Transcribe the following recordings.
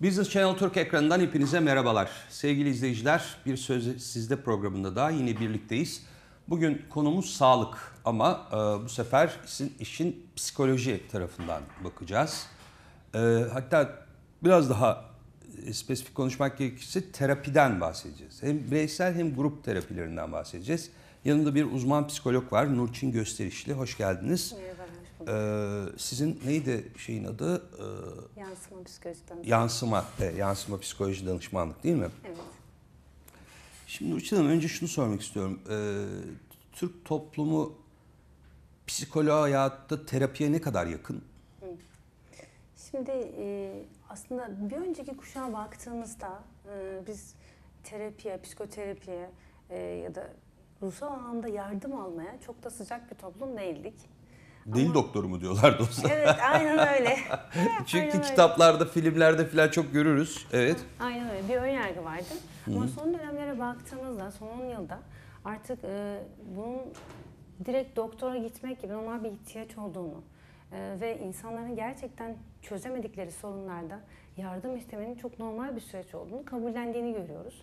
Business Channel Türk ekranından hepinize merhabalar. Sevgili izleyiciler, bir söz sizde programında daha yine birlikteyiz. Bugün konumuz sağlık ama e, bu sefer işin, işin psikoloji tarafından bakacağız. E, hatta biraz daha e, spesifik konuşmak gerekirse terapiden bahsedeceğiz. Hem bireysel hem grup terapilerinden bahsedeceğiz. Yanımda bir uzman psikolog var, Nurçin Gösterişli. Hoş geldiniz. Merhaba. Ee, sizin neydi şeyin adı? Ee, Yansıma psikoloji danışmanı. yansıma, e, yansıma psikoloji danışmanlık değil mi? Evet. Şimdi Uçan Hanım önce şunu sormak istiyorum. Ee, Türk toplumu psikoloğa hayatta terapiye ne kadar yakın? Şimdi e, aslında bir önceki kuşağa baktığımızda e, biz terapiye, psikoterapiye e, ya da ruhsal anlamda yardım almaya çok da sıcak bir toplum değildik. Deli doktoru mu diyorlar dostlar? Evet, aynen öyle. Çünkü Aynen öyle. kitaplarda, filmlerde falan çok görürüz. Evet. Aynen öyle. Bir önyargı vardı. Ama son dönemlere baktığımızda, son 10 yılda artık e, bunun direkt doktora gitmek gibi normal bir ihtiyaç olduğunu e, ve insanların gerçekten çözemedikleri sorunlarda yardım istemenin çok normal bir süreç olduğunu kabullendiğini görüyoruz.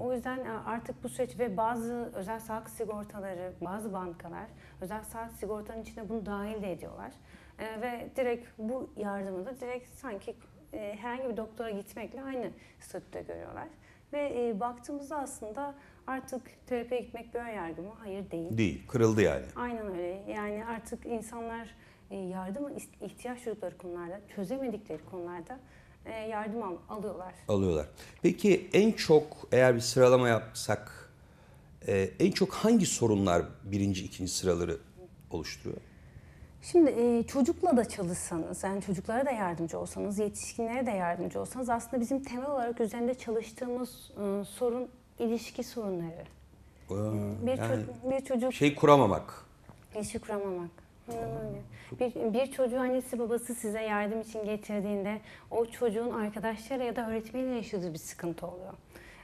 O yüzden e, artık bu süreç ve bazı özel sağlık sigortaları, bazı bankalar özel sağlık sigortanın içine bunu dahil de ediyorlar. E, ve direkt bu yardımı da direkt sanki e, herhangi bir doktora gitmekle aynı statüde görüyorlar. Ve e, baktığımızda aslında artık terapiye gitmek bir önyargı mı? Hayır değil. Değil, kırıldı yani. Aynen öyle. Yani artık insanlar yardım is- ihtiyaç duydukları konularda, çözemedikleri konularda yardım al- alıyorlar. Alıyorlar. Peki en çok eğer bir sıralama yapsak e, en çok hangi sorunlar birinci, ikinci sıraları oluşturuyor? Şimdi e, çocukla da çalışsanız, yani çocuklara da yardımcı olsanız, yetişkinlere de yardımcı olsanız aslında bizim temel olarak üzerinde çalıştığımız e, sorun ilişki sorunları. Ee, Bir, yani ço- bir çocuk şey kuramamak. İlişki kuramamak. Öyle. Bir, bir çocuğu annesi babası size yardım için getirdiğinde o çocuğun arkadaşları ya da öğretmeniyle yaşadığı bir sıkıntı oluyor.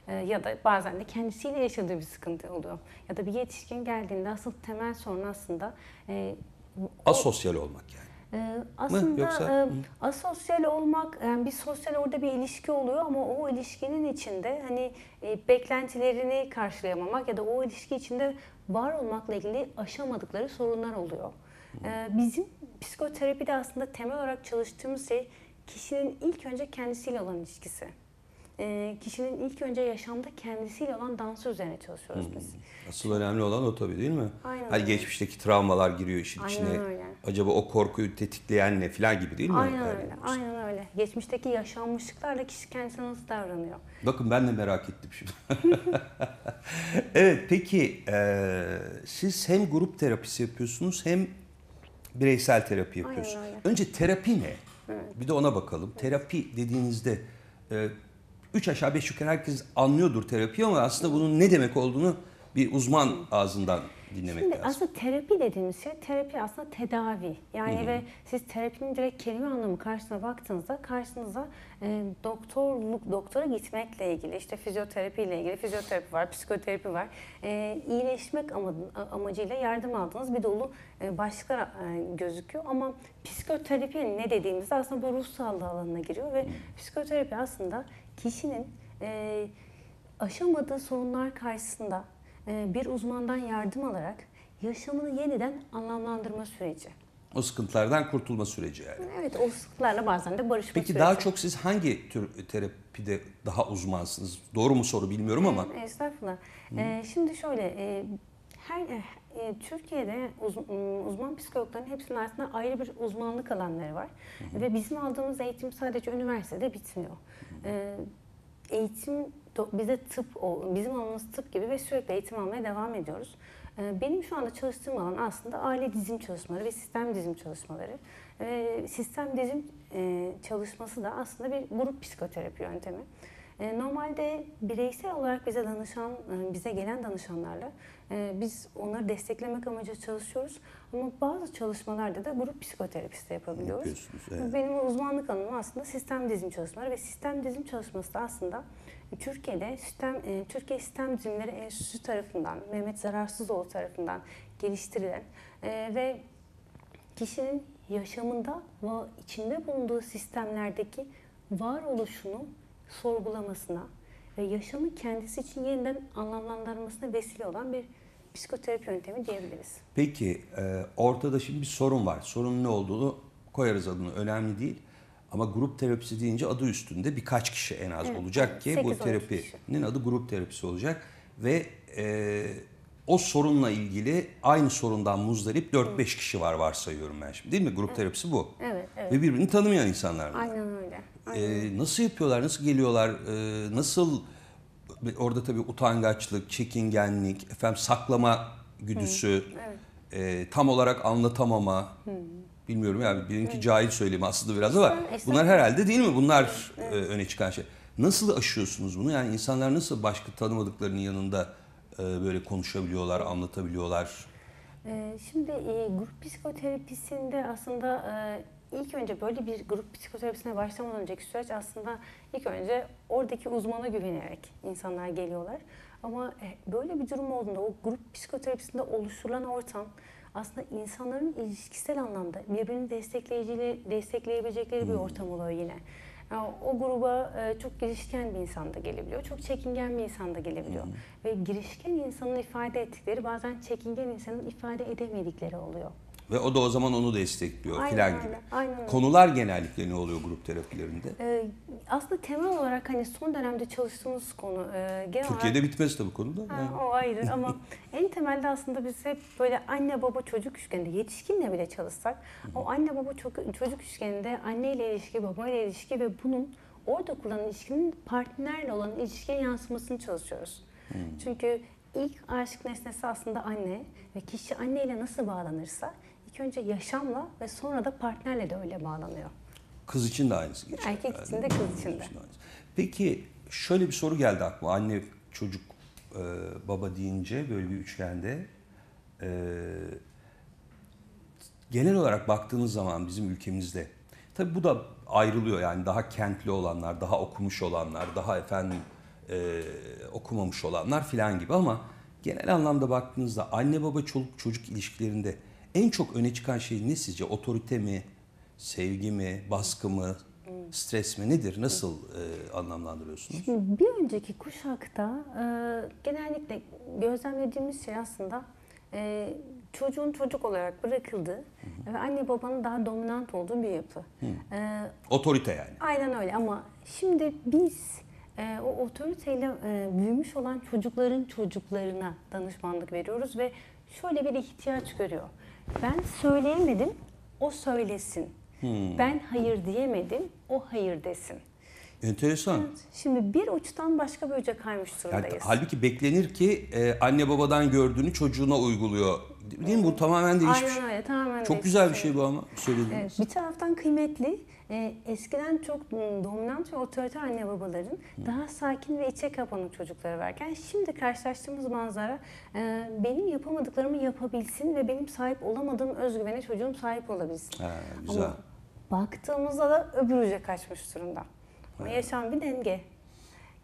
Ee, ya da bazen de kendisiyle yaşadığı bir sıkıntı oluyor. Ya da bir yetişkin geldiğinde asıl temel sorun aslında e, o- Asosyal olmak yani. ee, aslında Yoksa- e, asosyal olmak, yani bir sosyal orada bir ilişki oluyor ama o ilişkinin içinde hani e, beklentilerini karşılayamamak ya da o ilişki içinde var olmakla ilgili aşamadıkları sorunlar oluyor. Ee, bizim psikoterapide aslında temel olarak çalıştığımız şey kişinin ilk önce kendisiyle olan ilişkisi. Ee, kişinin ilk önce yaşamda kendisiyle olan dansı üzerine çalışıyoruz biz. Asıl önemli olan o tabii değil mi? Aynen Hani öyle. geçmişteki travmalar giriyor işin Aynen içine. öyle. Acaba o korkuyu tetikleyen ne falan gibi değil mi? Aynen Yani öyle, aynen öyle. Geçmişteki yaşanmışlıklarla kişi kendisine nasıl davranıyor? Bakın ben de merak ettim şimdi. evet peki eee, siz hem grup terapisi yapıyorsunuz hem bireysel terapi Aynen yapıyorsunuz. öyle. Önce terapi ne? Bir de ona bakalım. Terapi dediğinizde e, üç aşağı beş yukarı herkes anlıyordur terapi ama aslında bunun ne demek olduğunu bir uzman ağzından dinlemek Şimdi lazım. aslında terapi dediğimiz şey terapi aslında tedavi. Yani ve siz terapinin direkt kelime anlamı karşısına baktığınızda karşınıza e, doktorluk doktora gitmekle ilgili işte fizyoterapi ile ilgili fizyoterapi var, psikoterapi var. E, iyileşmek ama, amacıyla yardım aldığınız bir dolu e, başlıklar e, gözüküyor ama psikoterapi ne dediğimizde aslında bu ruh sağlığı alanına giriyor ve psikoterapi aslında kişinin e, aşamadığı sorunlar karşısında bir uzmandan yardım alarak yaşamını yeniden anlamlandırma süreci. O sıkıntılardan kurtulma süreci yani. Evet o sıkıntılarla bazen de barışma Peki süreci. daha çok siz hangi tür terapide daha uzmansınız? Doğru mu soru bilmiyorum ama. E, Estağfurullah. E, şimdi şöyle, e, her e, e, Türkiye'de uz- uzman psikologların hepsinin aslında ayrı bir uzmanlık alanları var. Ve bizim aldığımız eğitim sadece üniversitede bitmiyor. E, eğitim bize tıp, o- bizim alanımız tıp gibi ve sürekli eğitim almaya devam ediyoruz. E, Benim şu anda çalıştığım alan aslında aile dizim çalışmaları ve sistem dizim çalışmaları. E, Sistem dizim e, çalışması da aslında bir grup psikoterapi yöntemi. E, Normalde bireysel olarak bize danışan, e, bize gelen danışanlarla e, biz onları desteklemek amacıyla çalışıyoruz. Ama bazı çalışmalarda da grup psikoterapisi de yapabiliyoruz. Evet. Benim uzmanlık alanım aslında sistem dizim çalışmaları ve sistem dizim çalışması da aslında Türkiye'de sistem e, Türkiye Sistem Dizimleri Enstitüsü tarafından, Mehmet Zararsızoğlu tarafından geliştirilen e, ve kişinin yaşamında ve içinde bulunduğu sistemlerdeki varoluşunu sorgulamasına ve yaşamı kendisi için yeniden anlamlandırmasına vesile olan bir psikoterapi yöntemi diyebiliriz. Peki e, ortada şimdi bir sorun var. Sorunun ne olduğunu koyarız adını önemli değil. Ama grup terapisi deyince adı üstünde birkaç kişi en az Evet, olacak evet. ki bu terapinin adı grup terapisi olacak. Ve e, o sorunla ilgili aynı sorundan muzdarip 4-5 kişi var varsayıyorum ben şimdi değil mi? Grup terapisi bu. Evet, evet. Ve birbirini tanımayan insanlar. Aynen öyle. Ee, nasıl yapıyorlar, nasıl geliyorlar, ee, nasıl orada tabii utangaçlık, çekingenlik, efendim saklama güdüsü, ee, tam olarak anlatamama, bilmiyorum yani benimki cahil söyleyeyim aslında biraz ama bunlar herhalde değil mi? Bunlar e, öne çıkan şey. Nasıl aşıyorsunuz bunu? Yani insanlar nasıl başka tanımadıklarının yanında e, böyle konuşabiliyorlar, anlatabiliyorlar? Ee, Şimdi e, grup psikoterapisinde aslında e, ilk önce böyle bir grup psikoterapisine başlamadan önceki süreç aslında ilk önce oradaki uzmana güvenerek insanlar geliyorlar. Ama e, böyle bir durum olduğunda o grup psikoterapisinde oluşturulan ortam aslında insanların ilişkisel anlamda birbirini destekleyici, destekleyebilecekleri bir ortam oluyor yine. Yani o gruba e, çok girişken bir insan da gelebiliyor, çok çekingen bir insan da gelebiliyor. Ve girişken insanın ifade ettikleri bazen çekingen insanın ifade edemedikleri oluyor. Ve o da o zaman onu destekliyor filan gibi. aynen öyle. Konular genellikle ne oluyor grup terapilerinde? Ee, aslında temel olarak hani son dönemde çalıştığımız konu e, genel Türkiye'de bitmez tabii konu da. olarak Yani. Ha, o ayrı ama en temelde aslında biz hep böyle anne baba çocuk üçgeninde yetişkinle bile çalışsak o anne baba çocuk, çocuk üçgeninde anne ile ilişki baba ile ilişki ve bunun orada kullanan ilişkinin partnerle olan ilişkiye yansımasını çalışıyoruz. Çünkü ilk aşk nesnesi aslında anne ve kişi anneyle nasıl bağlanırsa ilk önce yaşamla ve sonra da partnerle de öyle bağlanıyor. Kız için de aynısı geçer. Erkek herhalde. için de, kız için de. Peki şöyle bir soru geldi aklıma. Anne çocuk e, baba deyince böyle bir üçgende e, genel olarak baktığınız zaman bizim ülkemizde tabii bu da ayrılıyor yani daha kentli olanlar, daha okumuş olanlar, daha efendim e, okumamış olanlar filan gibi ama genel anlamda baktığınızda anne baba çoluk çocuk ilişkilerinde en çok öne çıkan şey ne sizce? Otorite mi, sevgi mi, baskı mı, stres mi nedir? Nasıl e, anlamlandırıyorsunuz? Şimdi bir önceki kuşakta e, genellikle gözlemlediğimiz şey aslında e, çocuğun çocuk olarak bırakıldığı ve anne babanın daha dominant olduğu bir yapı. E, Otorite yani. aynen öyle ama şimdi biz e, o otoriteyle e, büyümüş olan çocukların çocuklarına danışmanlık veriyoruz ve şöyle bir ihtiyaç görüyor. Ben söyleyemedim, o söylesin. Ben hayır diyemedim, o hayır desin. Enteresan. Şimdi bir uçtan başka bir uca kaymış Yani durumdayız. halbuki beklenir ki e, anne babadan gördüğünü çocuğuna uyguluyor. Değil mi? Bu tamamen değişmiş. Aynen öyle, tamamen Çok değişmiş güzel bir şey bu ama söylediğiniz. Evet, bir taraftan kıymetli, e, eskiden çok dominant ve otoriter anne babaların daha sakin ve içe kapanık çocukları varken şimdi karşılaştığımız manzara e, benim yapamadıklarımı yapabilsin ve benim sahip olamadığım özgüvene çocuğum sahip olabilsin. Ha, güzel. Ama baktığımızda da öbür uca kaçmış durumda. Ama yaşam bir denge.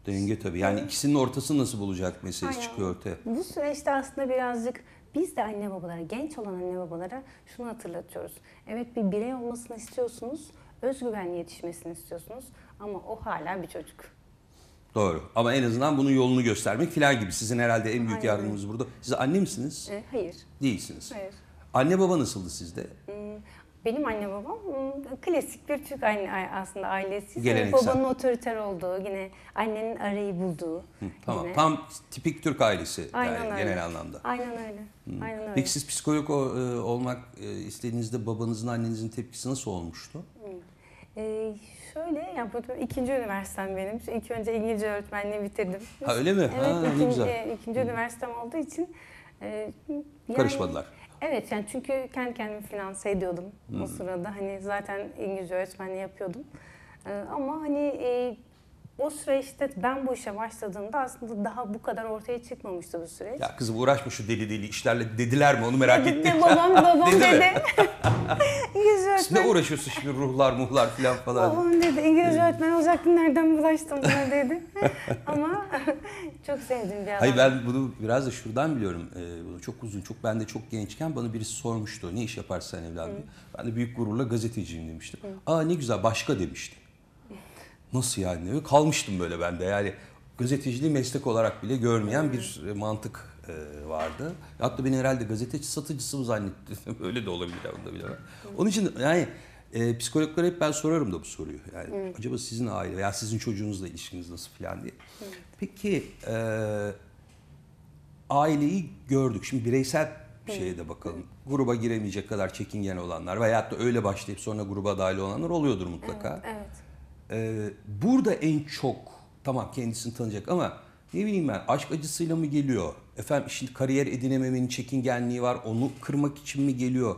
Denge tabii. Yani ikisinin ortasını nasıl bulacak meselesi Aynen. çıkıyor ortaya. Bu süreçte aslında birazcık biz de anne babalara, genç olan anne babalara şunu hatırlatıyoruz. Evet bir birey olmasını istiyorsunuz, özgüvenli yetişmesini istiyorsunuz ama o hala bir çocuk. Doğru. Ama en azından bunun yolunu göstermek filan gibi. Sizin herhalde en büyük Aynen. yardımınız burada. Siz anne misiniz? E, hayır, Değilsiniz. hayır. Anne baba nasıldı sizde? Hmm, Benim anne babam hmm, klasik bir Türk anne aslında. Yani Geleneksel. babanın otoriter olduğu, yine annenin arayı bulduğu. Hı, tamam. yine. Tam tipik Türk ailesi Aynen yani öyle. genel anlamda. Aynen öyle. Aynen öyle. Peki siz psikolog e, olmak e, istediğinizde babanızın annenizin tepkisi nasıl olmuştu? Ee, şöyle, ya bu ikinci üniversitem benim. Şu İlk önce İngilizce öğretmenliği bitirdim. Ha öyle mi? Evet, ha, ne ikinci, güzel. e, ikinci üniversitem olduğu için e, yani- Karışmadılar. Evet, yani çünkü kendi kendimi finanse ediyordum o sırada. Hani zaten İngilizce öğretmenliği yapıyordum. E, ama hani e, o süreçte ben bu işe başladığımda aslında daha bu kadar ortaya çıkmamıştı bu süreç. Ya kızım uğraşma şu deli deli işlerle dediler mi onu merak ettim. babam babam Dedi dedi. İngilizce Ne öğretmen. uğraşıyorsun şimdi ruhlar muhlar filan falan. Babam dedi İngilizce öğretmen olacaktın nereden bulaştın buna dedi. Ama çok sevdiğim bir adam. Hayır ben bunu biraz da şuradan biliyorum. Ee, bunu çok uzun, çok ben de çok gençken bana birisi sormuştu. Ne iş yaparsın sen evladım? diye. Ben de büyük gururla gazeteciyim demiştim. Aa ne güzel başka demişti. Nasıl yani? Kalmıştım böyle ben de yani gazeteciliği meslek olarak bile görmeyen bir mantık e, vardı. Hatta beni herhalde gazeteci satıcısı mı zannetti? Öyle de olabilir onu da bilemem. Onun için yani e, psikologlara hep ben sorarım da bu soruyu. Yani acaba sizin aile veya sizin çocuğunuzla ilişkiniz nasıl falan diye. Peki e, aileyi gördük. Şimdi bireysel bir şeye de bakalım. Gruba giremeyecek kadar çekingen olanlar veyahut da öyle başlayıp sonra gruba dahil olanlar oluyordur mutlaka. Evet. Ee, burada en çok tamam kendisini tanıyacak ama ne bileyim ben aşk acısıyla mı geliyor? Efendim şimdi kariyer edinememenin çekingenliği var. Onu kırmak için mi geliyor?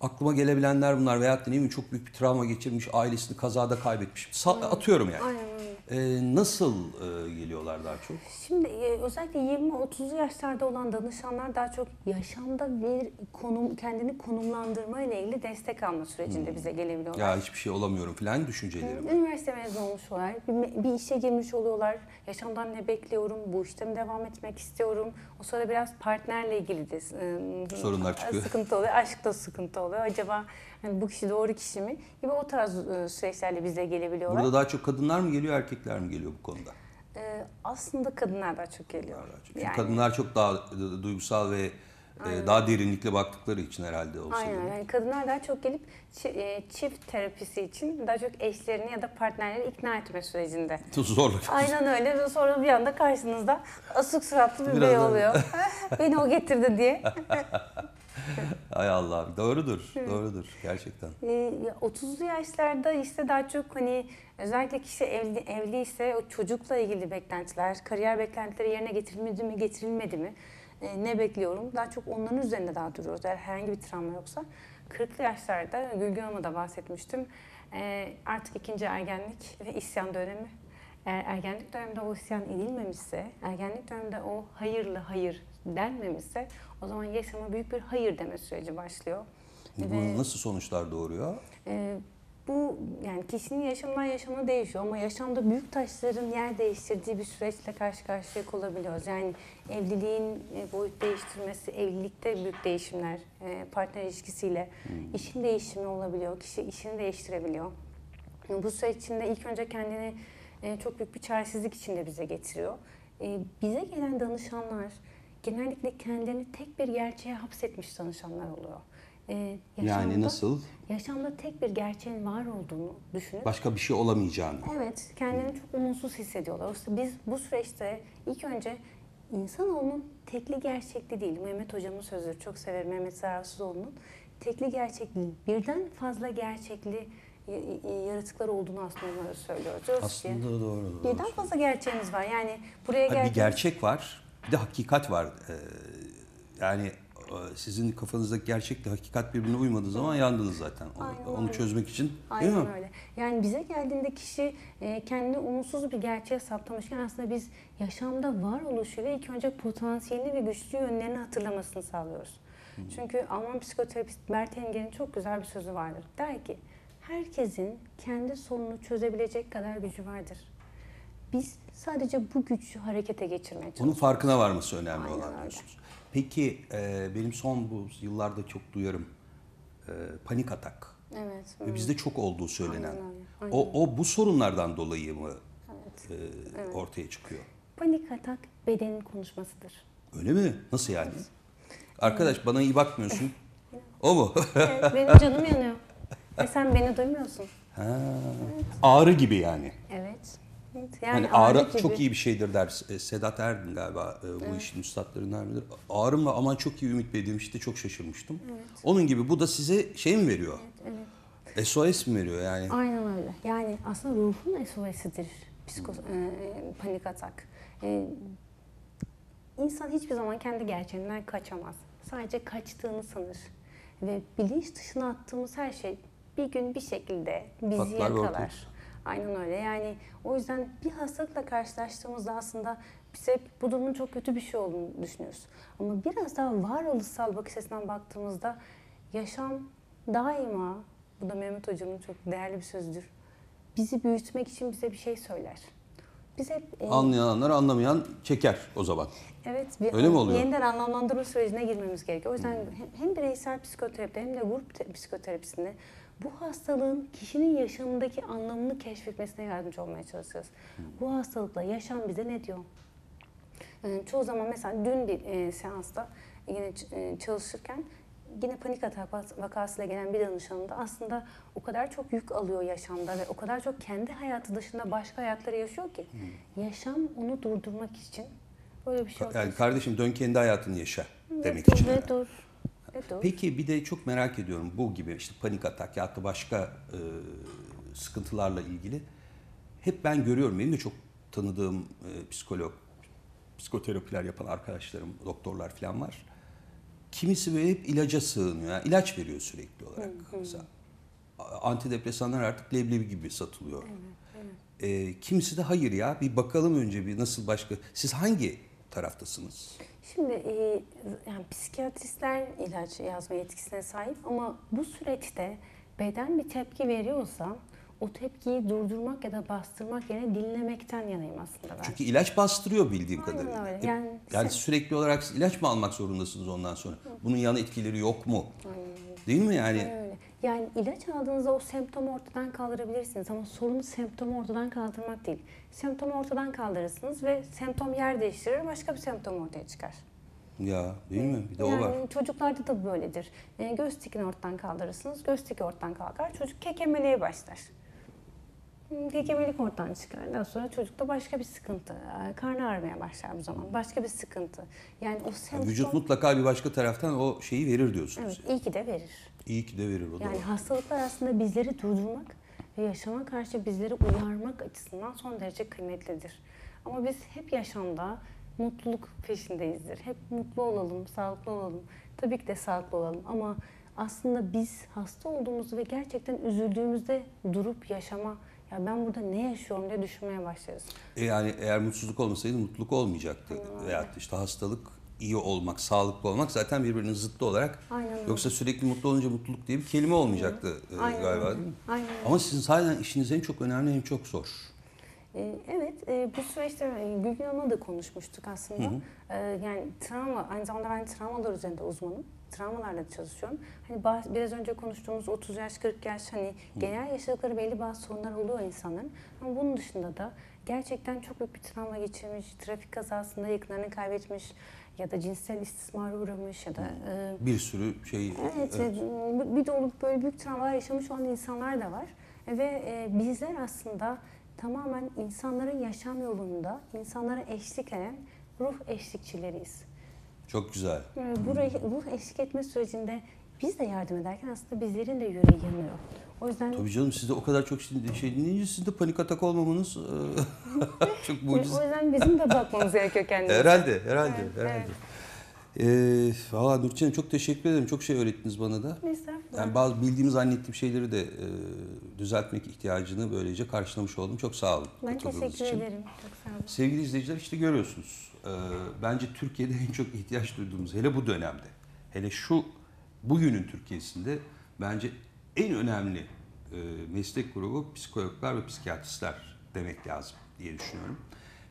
Aklıma gelebilenler bunlar veyahut da ne bileyim çok büyük bir travma geçirmiş, ailesini kazada kaybetmiş. Sa- atıyorum yani. Aynen. Ee, nasıl e, geliyorlar daha çok? Şimdi e, özellikle 20-30 yaşlarda olan danışanlar daha çok yaşamda bir konum kendini konumlandırma ile ilgili destek alma sürecinde bize gelebiliyorlar. Ya hiçbir şey olamıyorum falan düşünceleri var. Üniversite mezunu olmuş oluyorlar, bir, bir işe girmiş oluyorlar. Yaşamdan ne bekliyorum, bu işte mi devam etmek istiyorum? O sırada biraz partnerle ilgili de e, Sorunlar çıkıyor. Sıkıntı oluyor, aşkta sıkıntı oluyor. Acaba hani bu kişi doğru kişi mi? Gibi o tarz e, süreçlerle bize gelebiliyorlar. Burada daha çok kadınlar mı geliyor, erkekler mi geliyor bu konuda? E, aslında kadınlar daha çok geliyor. Çünkü Yani- kadınlar çok daha e, duygusal ve e, daha derinlikle baktıkları için herhalde olsa Aynen. gerek. Yani kadınlar daha çok gelip çi- çift terapisi için daha çok eşlerini ya da partnerleri ikna etme sürecinde. Zorluk. Aynen öyle ve sonra bir anda karşınızda asık suratlı bir Biraz bey oluyor. Beni o getirdi diye. Ay Allah doğrudur, doğrudur gerçekten. Ee, ya 30'lu yaşlarda işte daha çok hani özellikle kişi evli, evli ise o çocukla ilgili beklentiler, kariyer beklentileri yerine getirilmedi mi, getirilmedi mi? Ee, ne bekliyorum? Daha çok onların üzerinde daha duruyoruz. Eğer herhangi bir travma yoksa. 40'lı yaşlarda Gülgün Hanım'a da bahsetmiştim. Ee, artık ikinci ergenlik ve isyan dönemi. Eğer ergenlik döneminde o isyan edilmemişse, ergenlik döneminde o hayırlı hayır denmemişse o zaman yaşama büyük bir hayır deme süreci başlıyor. Bu Ve- nasıl sonuçlar doğuruyor? ee, bu yani kişinin yaşamdan yaşama değişiyor ama yaşamda büyük taşların yer değiştirdiği bir süreçle karşı karşıya olabiliyoruz. Yani evliliğin e, boyut değiştirmesi, evlilikte büyük değişimler, e, partner ilişkisiyle işin değişimi olabiliyor. Kişi işini değiştirebiliyor. Bu süreç içinde ilk önce kendini e, çok büyük bir çaresizlik içinde bize getiriyor. E, Bize gelen danışanlar genellikle kendilerini tek bir gerçeğe hapsetmiş danışanlar oluyor. E, Yani yaşamda- nasıl? yaşamda tek bir gerçeğin var olduğunu düşünüp Başka bir şey olamayacağını. evet kendilerini çok umutsuz hissediyorlar. Oysa biz bu süreçte ilk önce insanoğlunun tekli gerçekli değil. Mehmet hocamın sözleri çok severim Mehmet Zararsızoğlu'nun. Tekli gerçek değil. Birden fazla gerçekli y- y- yaratıklar olduğunu aslında onlara söylüyoruz. Diyoruz ki, Aslında doğru. doğru. birden fazla gerçeğimiz var. Yani buraya Ha, bir geldiğimiz gerçek var, bir de hakikat var. Ee, yani e, sizin kafanızdaki gerçekle hakikat birbirine uymadığı zaman yandınız zaten. Onu, Aynen onu öyle. çözmek için değil Aynen mi? öyle. Yani bize geldiğinde kişi e, kendini umutsuz bir gerçeğe saptamışken aslında biz yaşamda varoluşuyla ilk önce potansiyelini ve güçlü yönlerini hatırlamasını sağlıyoruz. Çünkü Alman psikoterapist Bert Hellinger'in çok güzel bir sözü vardır. Der ki, herkesin kendi sorununu çözebilecek kadar gücü vardır. Biz sadece bu gücü harekete geçirmeye çalışıyoruz. farkına varması önemli Aynen olan öyle. diyorsunuz. Peki e, benim son bu yıllarda çok duyarım e, panik atak. Evet. Ve bizde çok olduğu söylenen. Aynen öyle, aynen O, o bu sorunlardan dolayı mı Evet. e, ortaya çıkıyor? Panik atak bedenin konuşmasıdır. Öyle mi? Nasıl yani? Arkadaş bana iyi bakmıyorsun. O mu? Evet, benim canım yanıyor. Ve sen beni duymuyorsun. ha. Ağrı gibi yani. Evet. Evet, Yani Hani ağrı, gibi. çok iyi bir şeydir der. E, Sedat Erdin galiba e, bu işin üstadlarından biridir. Ağrımla aman çok iyi Ümit Bey demişti. Çok şaşırmıştım. Onun gibi bu da size şey mi veriyor? Evet. SOS mi veriyor yani? Aynen öyle. Yani aslında ruhun SOS'idir psiko, e, panik atak. E, insan hiçbir zaman kendi gerçeğinden kaçamaz. Sadece kaçtığını sanır. Ve bilinç dışına attığımız her şey bir gün bir şekilde bizi ve ortaya yakalar. Aynen öyle. Yani o yüzden bir hastalıkla karşılaştığımızda aslında biz hep bu durumun çok kötü bir şey olduğunu düşünüyoruz. Ama biraz daha varoluşsal bakış açısından baktığımızda yaşam daima, bu da Mehmet Hocam'ın çok değerli bir sözüdür. Bizi büyütmek için bize bir şey söyler. Biz hep e, Anlayanlar anlamayan çeker o zaman. Evet, bir Öyle mi oluyor? yeniden anlamlandırma sürecine girmemiz gerekiyor. O yüzden hem, hem bireysel psikoterapide hem de grup te- psikoterapisinde bu hastalığın kişinin yaşamındaki anlamını keşfetmesine yardımcı olmaya çalışacağız. Bu hastalıkla yaşam bize ne diyor? Ee, çoğu zaman mesela dün bir e, seansta yine e, çalışırken yine panik atak vak- vakasıyla gelen bir danışanım da aslında o kadar çok yük alıyor yaşamda ve o kadar çok kendi hayatı dışında başka hayatları yaşıyor ki yaşam onu durdurmak için böyle bir şey ortaya Yani kardeşim dön kendi hayatını yaşa demek Ve için. herhalde. Ve dur. Peki bir de çok merak ediyorum bu gibi işte panik atak ya da başka e, sıkıntılarla ilgili hep ben görüyorum benim de çok tanıdığım e, psikolog, psikoterapiler yapan arkadaşlarım, doktorlar falan var. Kimisi böyle hep ilaca sığınıyor. Yani ilaç veriyor sürekli olarak. Mesela antidepresanlar artık leblebi gibi satılıyor. E, kimisi de hayır ya bir bakalım önce bir nasıl başka. Siz hangi taraftasınız? Şimdi e, yani psikiyatristler ilaç yazma yetkisine sahip ama bu süreçte beden bir tepki veriyorsa o tepkiyi durdurmak ya da bastırmak yerine dinlemekten yanayım aslında ben. Çünkü ilaç bastırıyor bildiğim Aynen kadarıyla. öyle. Yani Yani, sen- sürekli olarak ilaç mı almak zorundasınız ondan sonra? Bunun yan etkileri yok mu? Değil mi yani? Aynen öyle. Yani ilaç aldığınızda o semptomu ortadan kaldırabilirsiniz ama sorun semptomu ortadan kaldırmak değil. Semptomu ortadan kaldırırsınız ve semptom yer değiştirir, başka bir semptom ortaya çıkar. Ya değil mi? Bir de o yani var. çocuklarda da böyledir. E, göz tikini ortadan kaldırırsınız, göz tiki ortadan kalkar, çocuk kekemeliğe başlar. Hmm, Kekemelik ortadan çıkar. Daha sonra çocukta başka bir sıkıntı. e, Karnı ağrımaya başlar bu zaman. Başka bir sıkıntı. Yani o semptom... Yani vücut mutlaka bir başka taraftan o şeyi verir diyorsunuz. Evet, iyi ki de verir. İyi ki de verir o da. Yani var. hastalıklar aslında bizleri durdurmak ve yaşama karşı bizleri uyarmak açısından son derece kıymetlidir. Ama biz hep yaşamda mutluluk peşindeyizdir. Hep mutlu olalım, sağlıklı olalım. Tabii ki de sağlıklı olalım ama aslında biz hasta olduğumuzu ve gerçekten üzüldüğümüzde durup yaşama, ya ben burada ne yaşıyorum diye düşünmeye başlarız. E yani eğer mutsuzluk olmasaydı mutluluk olmayacaktı. Veyahut da işte hastalık, iyi olmak, sağlıklı olmak zaten birbirinin zıttı olarak. Aynen öyle. Yoksa sürekli mutlu olunca mutluluk diye bir kelime olmayacaktı e, Aynen galiba. değil mi? Aynen. Ama sizin zaten işiniz hem çok önemli hem çok zor. Ee, Evet, e, bu süreçte e, Gülgün Hanım'la da konuşmuştuk aslında. Ee, Yani travma, aynı zamanda ben travmalar üzerinde uzmanım. Travmalarla çalışıyorum. Hani bah- biraz önce konuştuğumuz 30 yaş, 40 yaş hani genel yaşadıkları belli bazı sorunlar oluyor insanların. Ama bunun dışında da gerçekten çok büyük bir travma geçirmiş, trafik kazasında yakınlarını kaybetmiş ya da cinsel istismara uğramış ya da e, Bir sürü şey. Evet, e, bir dolu böyle büyük travmalar yaşamış olan insanlar da var. Ve e, bizler aslında tamamen insanların yaşam yolunda insanlara eşlik eden ruh eşlikçileriyiz. Çok güzel. E, bu ruh eşlik etme sürecinde biz de yardım ederken aslında bizlerin de yüreği yanıyor. O yüzden Tabii canım siz de o kadar çok şimdi şey dinleyince sizin de panik atak olmamanız e, çok o mucize. yüzden bizim de bakmamız gerekiyor kendimize. Herhalde, herhalde, Evet, herhalde. Ee, Valla Nurçin'im çok teşekkür ederim. Çok şey öğrettiniz bana da. Estağfurullah. Yani bazı bildiğim zannettiğim şeyleri de e, düzeltmek ihtiyacını böylece karşılamış oldum. Çok sağ olun. ben teşekkür için. ederim. Çok sağ olun. Sevgili izleyiciler işte görüyorsunuz. Ee, bence Türkiye'de en çok ihtiyaç duyduğumuz hele bu dönemde, hele şu bugünün Türkiye'sinde bence en önemli e, meslek grubu psikologlar ve psikiyatristler demek lazım diye düşünüyorum.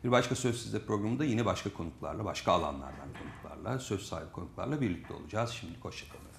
Bir başka Söz Sizde programında yine başka konuklarla, başka alanlardan konuklarla, söz sahibi konuklarla birlikte olacağız. Şimdi hoşçakalın.